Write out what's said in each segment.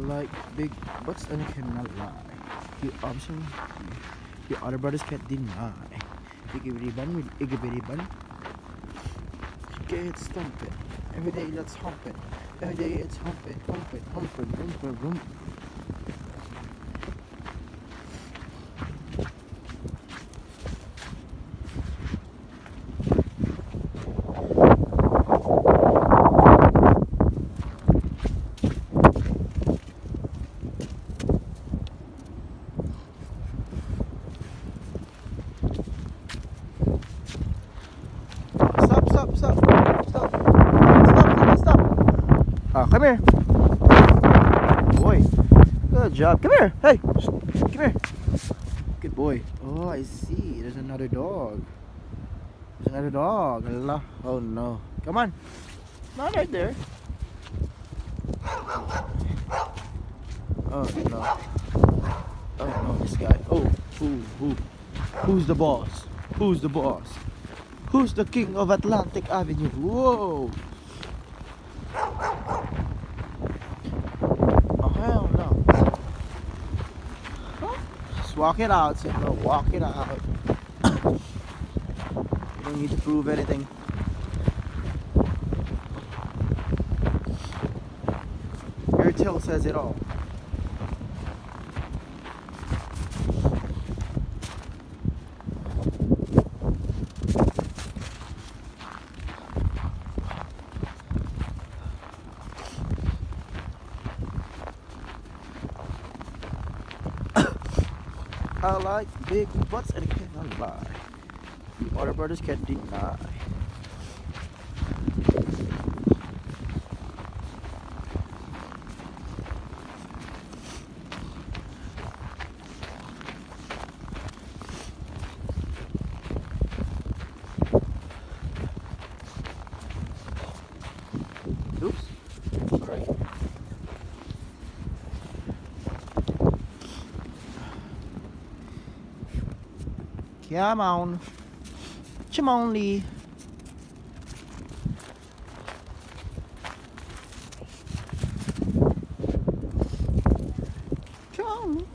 Like big butts and cannot lie. You option, your other brothers can't deny. Iggy bun with iggy bitty bun. Get stumping. Every day let's hump it. Every day it's humping, humping, humping, humping, humping. Stop, stop, stop. Stop. Stop, stop, stop. Ah, come here. Boy. Good job. Come here. Hey. Come here. Good boy. Oh, I see. There's another dog. There's another dog. Allah. Oh no. Come on. Not right there. Oh no. Oh no, this guy. Oh, who, who? Who's the boss? Who's the boss? Who's the king of Atlantic Avenue? Whoa! Oh hell no! Just walk it out, Simba. Walk it out. you don't need to prove anything. Your tail says it all. I like big butts and I cannot lie. Water brothers can't deny. Oops. Alright. Come on. Come on, Lee. Come on.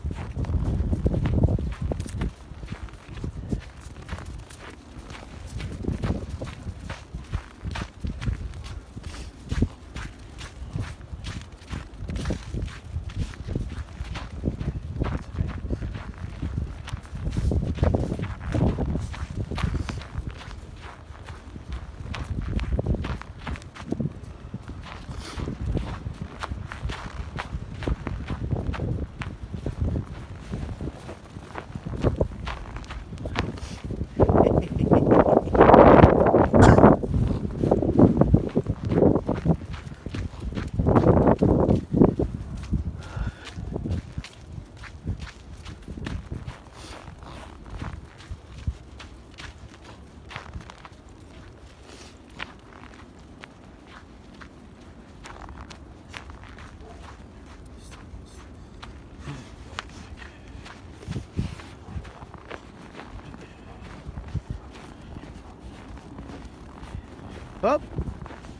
Up.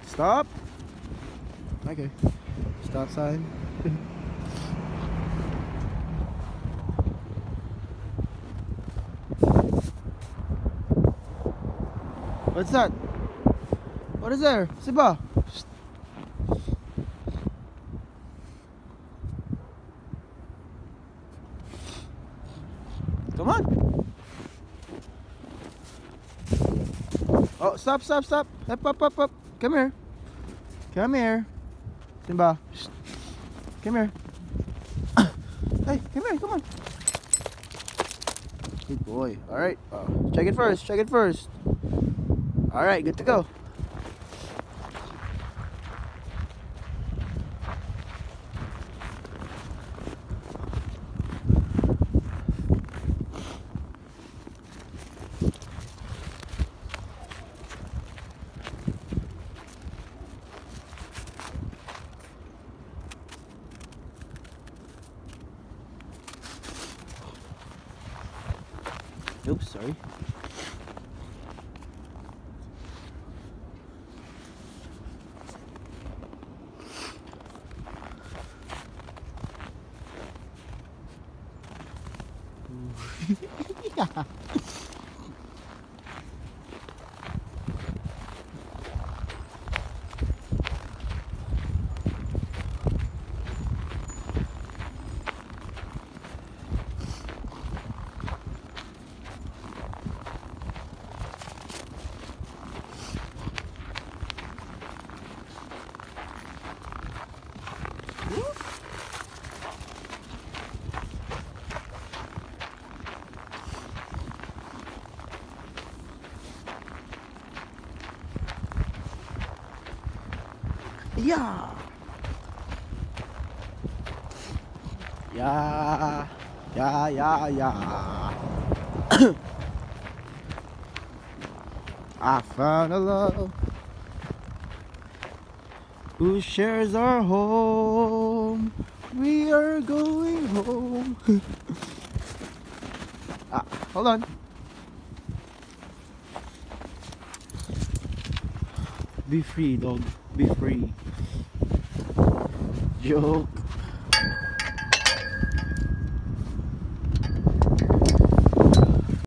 Stop. Okay. Stop sign. What's that? What is there? Simba. Shh. Come on. Oh, stop, stop, stop. Up, up, up, up. Come here. Come here. Simba. Come here. hey, come here, come on. Good boy. Alright. Oh, check it first. Check it first. Alright, good to go. Oops, sorry. yeah. Yeah. Yeah. Yeah, yeah, yeah. I found a love who shares our home. We are going home. ah, hold on. Be free, dog. Be free. Joke.